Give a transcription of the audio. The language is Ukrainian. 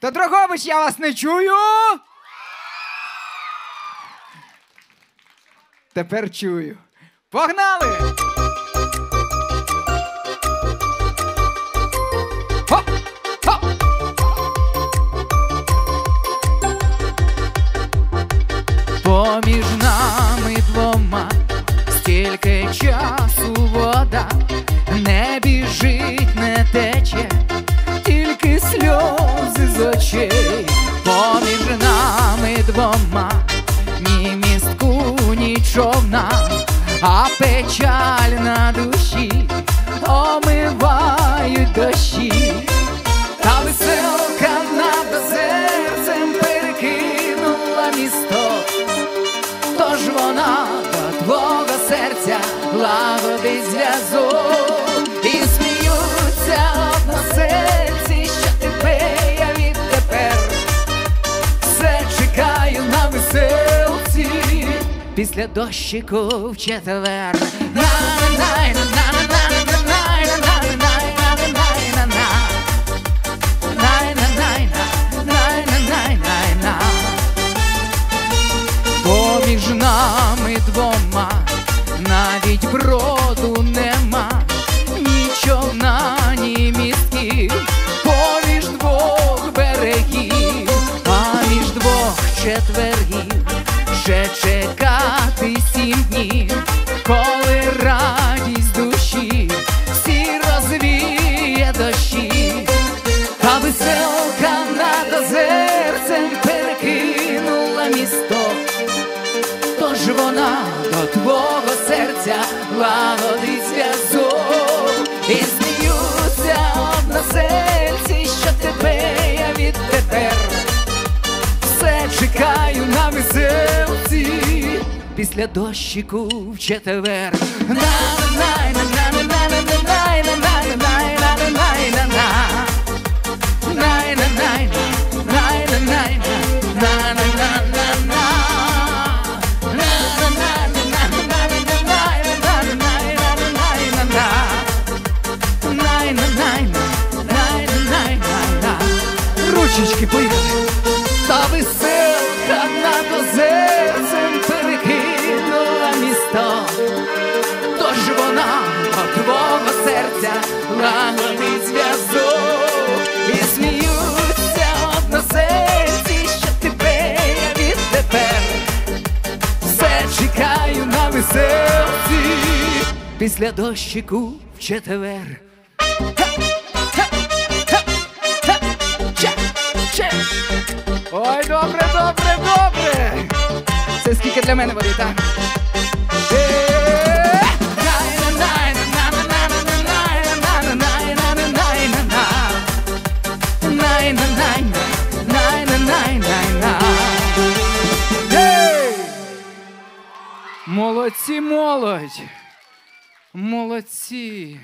Та Дрогобич, я вас не чую. Тепер чую. Погнали! Поміж а печаль на душі омивають дощі. Та веселка над серцем перекинула місто, тож вона до твого серця лагодить зв'язок після дощику в четвер. Поміж нами двома навіть броду нема, ні човна, ні містків, поміж двох берегів, а між двох четвергів ще четвергів. Веселка над озерцем перекинула місто, тож вона до твого серця лагодить зв'язок, і сміються односельці, що тебе я відтепер. Все чекаю на веселці. Після дощику в четвер. На-на-на-на лагодить зв'язок і сміються односельці, що тебе я відтепер все чекаю на веселці після дощику в четвер. Че, че. Ой, добре, добре, добре. Це скільки для мене води, так? Молодці, молодь! Молодці!